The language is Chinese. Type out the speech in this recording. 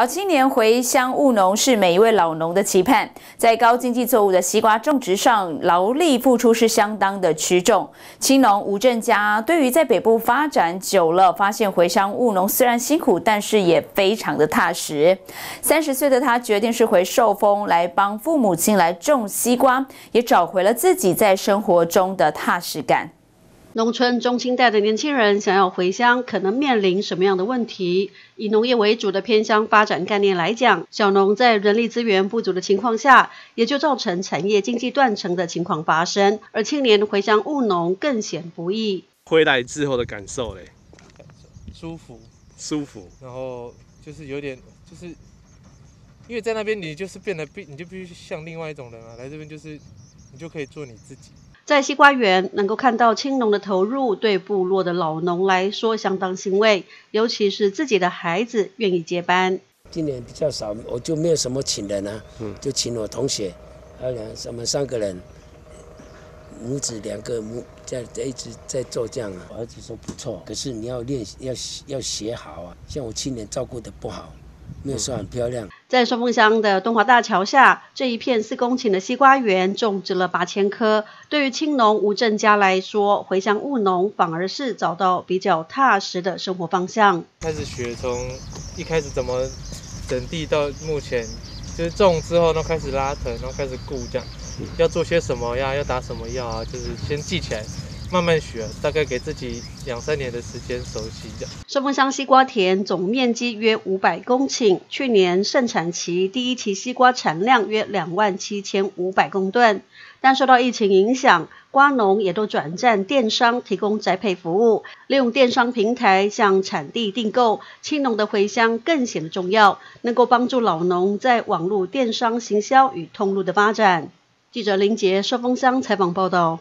好青年回乡务农是每一位老农的期盼。在高经济作物的西瓜种植上，劳力付出是相当的屈重。青农吴正佳对于在北部发展久了，发现回乡务农虽然辛苦，但是也非常的踏实。三十岁的他决定是回寿丰来帮父母亲来种西瓜，也找回了自己在生活中的踏实感。农村中青代的年轻人想要回乡，可能面临什么样的问题？以农业为主的偏乡发展概念来讲，小农在人力资源不足的情况下，也就造成产业经济断层的情况发生。而青年回乡务农更显不易。回来之后的感受嘞，舒服，舒服，然后就是有点，就是因为在那边你就是变得必，你就必须像另外一种人啊，来这边就是你就可以做你自己。在西瓜园能够看到青农的投入，对部落的老农来说相当欣慰，尤其是自己的孩子愿意接班。今年比较少，我就没有什么请人啊，嗯就请我同学，还有两什么三个人，母子两个母在在一直在做这样啊。我儿子说不错，可是你要练要要学好啊，像我去年照顾的不好。没有说很漂亮。在双凤乡的东华大桥下，这一片四公顷的西瓜园种植了八千棵。对于青农吴正家来说，回乡务农反而是找到比较踏实的生活方向。开始学从一开始怎么整地到目前就是种之后，然后开始拉藤，然后开始顾这样，要做些什么呀？要打什么药啊？就是先记起来。慢慢学，大概给自己两三年的时间熟悉的。寿丰乡西瓜田总面积约五百公顷，去年盛产期第一期西瓜产量约两万七千五百公吨，但受到疫情影响，瓜农也都转战电商提供栽培服务，利用电商平台向产地订购，青农的回乡更显得重要，能够帮助老农在网络电商行销与通路的发展。记者林杰寿丰乡采访报道。